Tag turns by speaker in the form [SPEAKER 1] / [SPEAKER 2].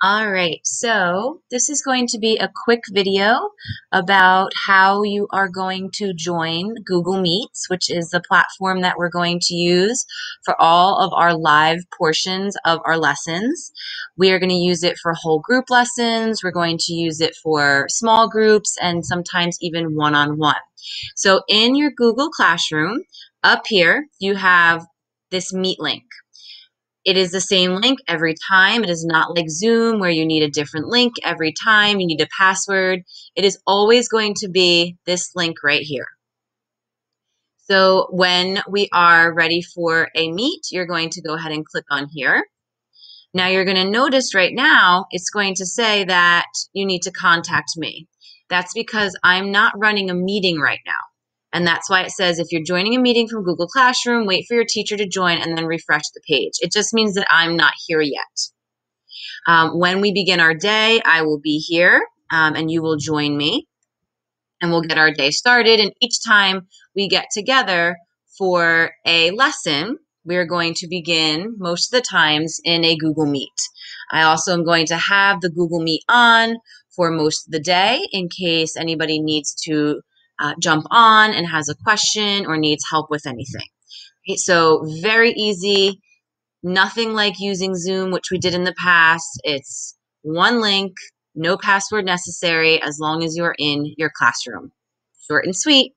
[SPEAKER 1] All right, so this is going to be a quick video about how you are going to join Google Meets, which is the platform that we're going to use for all of our live portions of our lessons. We are going to use it for whole group lessons, we're going to use it for small groups, and sometimes even one-on-one. -on -one. So in your Google Classroom, up here, you have this Meet link. It is the same link every time. It is not like Zoom where you need a different link every time. You need a password. It is always going to be this link right here. So when we are ready for a meet, you're going to go ahead and click on here. Now you're going to notice right now, it's going to say that you need to contact me. That's because I'm not running a meeting right now. And that's why it says if you're joining a meeting from Google Classroom, wait for your teacher to join and then refresh the page. It just means that I'm not here yet. Um, when we begin our day, I will be here um, and you will join me and we'll get our day started. And each time we get together for a lesson, we're going to begin most of the times in a Google Meet. I also am going to have the Google Meet on for most of the day in case anybody needs to uh, jump on and has a question or needs help with anything. Okay, so very easy, nothing like using Zoom, which we did in the past. It's one link, no password necessary as long as you're in your classroom. Short and sweet.